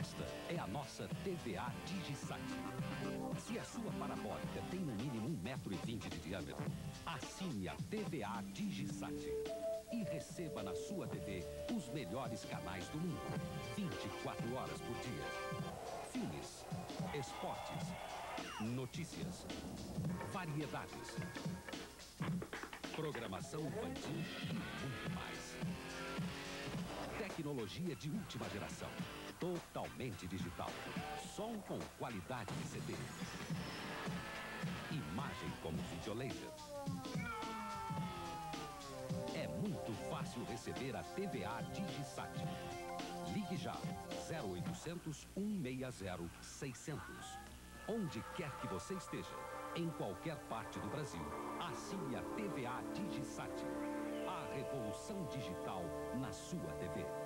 Esta é a nossa TVA Digisat. Se a sua parabólica tem no mínimo 1,20m de diâmetro, assine a TVA Digisat. E receba na sua TV os melhores canais do mundo, 24 horas por dia. Filmes, esportes, notícias, variedades, programação infantil e muito mais. Tecnologia de última geração. Digital. Som com qualidade de CD. Imagem como videolaser. É muito fácil receber a TVA Digisat. Ligue já 0800 160 600. Onde quer que você esteja, em qualquer parte do Brasil, assine a TVA Digisat. A revolução digital na sua TV.